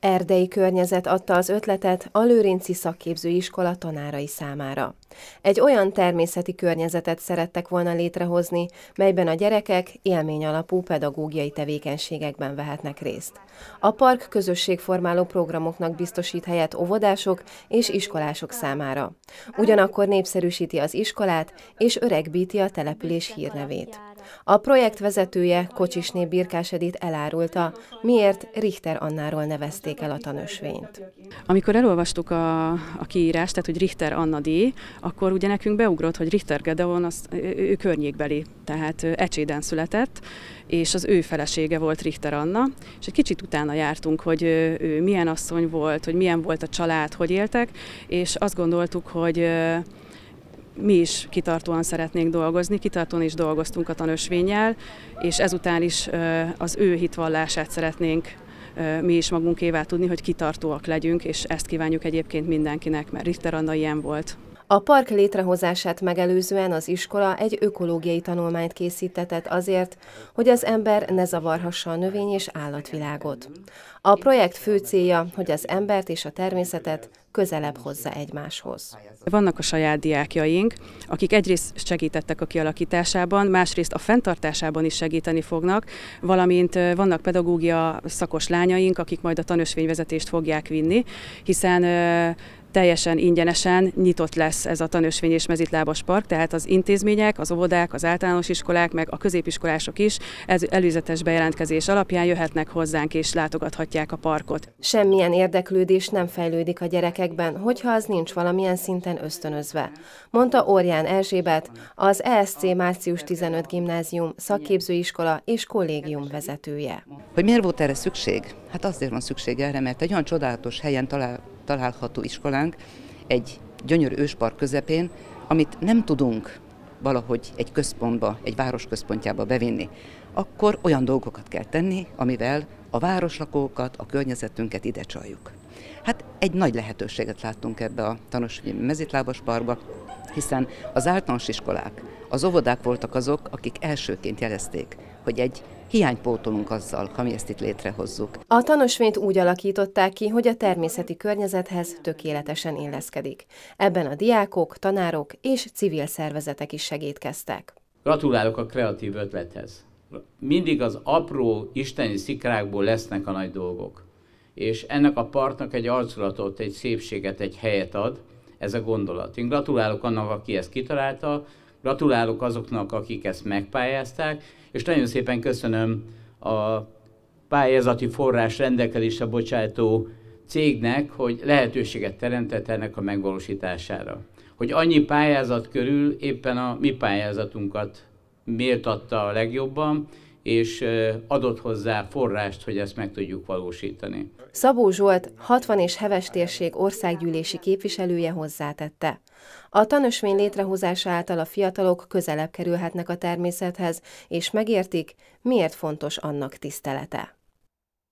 Erdei környezet adta az ötletet a Lőrinci Szakképzőiskola tanárai számára. Egy olyan természeti környezetet szerettek volna létrehozni, melyben a gyerekek élmény alapú pedagógiai tevékenységekben vehetnek részt. A park közösségformáló programoknak biztosít helyet óvodások és iskolások számára. Ugyanakkor népszerűsíti az iskolát és öregbíti a település hírnevét. A projekt vezetője, Kocsisné Birkás Edith elárulta, miért Richter Annáról nevezték el a tanösvényt. Amikor elolvastuk a, a kiírást, tehát hogy Richter Anna D, akkor ugye nekünk beugrott, hogy Richter Gedeon az, ő környékbeli, tehát Ecséden született, és az ő felesége volt Richter Anna, és egy kicsit utána jártunk, hogy ő milyen asszony volt, hogy milyen volt a család, hogy éltek, és azt gondoltuk, hogy mi is kitartóan szeretnénk dolgozni, kitartóan is dolgoztunk a tanösvényel, és ezután is az ő hitvallását szeretnénk mi is magunkévá tudni, hogy kitartóak legyünk, és ezt kívánjuk egyébként mindenkinek, mert Richter Anna ilyen volt. A park létrehozását megelőzően az iskola egy ökológiai tanulmányt készítetett azért, hogy az ember ne zavarhassa a növény- és állatvilágot. A projekt fő célja, hogy az embert és a természetet közelebb hozza egymáshoz. Vannak a saját diákjaink, akik egyrészt segítettek a kialakításában, másrészt a fenntartásában is segíteni fognak, valamint vannak pedagógia szakos lányaink, akik majd a tanösvényvezetést fogják vinni, hiszen teljesen ingyenesen nyitott lesz ez a tanösvény és mezitlábas park, tehát az intézmények, az óvodák, az általános iskolák, meg a középiskolások is ez előzetes bejelentkezés alapján jöhetnek hozzánk és látogathatják a parkot. Semmilyen érdeklődés nem fejlődik a gyerekekben, hogyha az nincs valamilyen szinten ösztönözve, mondta Orján Erzsébet, az ESC március 15 gimnázium szakképzőiskola és kollégium vezetője. Hogy miért volt erre szükség? Hát azért van szükség erre, mert egy olyan csodálatos helyen talál található iskolánk egy gyönyörű őspark közepén, amit nem tudunk valahogy egy központba, egy város központjába bevinni, akkor olyan dolgokat kell tenni, amivel a városlakókat, a környezetünket ide csaljuk. Hát egy nagy lehetőséget láttunk ebbe a tanos mezitlábas parkba, hiszen az általános iskolák, az óvodák voltak azok, akik elsőként jelezték, hogy egy hiánypótolunk azzal, ha mi ezt itt létrehozzuk. A tanúsvényt úgy alakították ki, hogy a természeti környezethez tökéletesen illeszkedik. Ebben a diákok, tanárok és civil szervezetek is segítkeztek. Gratulálok a kreatív ötlethez. Mindig az apró isteni szikrákból lesznek a nagy dolgok. És ennek a partnak egy arculatot, egy szépséget, egy helyet ad, ez a gondolat. Én gratulálok annak, aki ezt kitalálta, gratulálok azoknak, akik ezt megpályázták, és nagyon szépen köszönöm a pályázati forrás rendelkezésre bocsátó cégnek, hogy lehetőséget teremtett ennek a megvalósítására. Hogy annyi pályázat körül éppen a mi pályázatunkat méltatta a legjobban, és adott hozzá forrást, hogy ezt meg tudjuk valósítani. Szabó Zsolt, 60 és Heves térség országgyűlési képviselője hozzátette. A tanösvény létrehozása által a fiatalok közelebb kerülhetnek a természethez, és megértik, miért fontos annak tisztelete.